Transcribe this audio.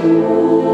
Ooh.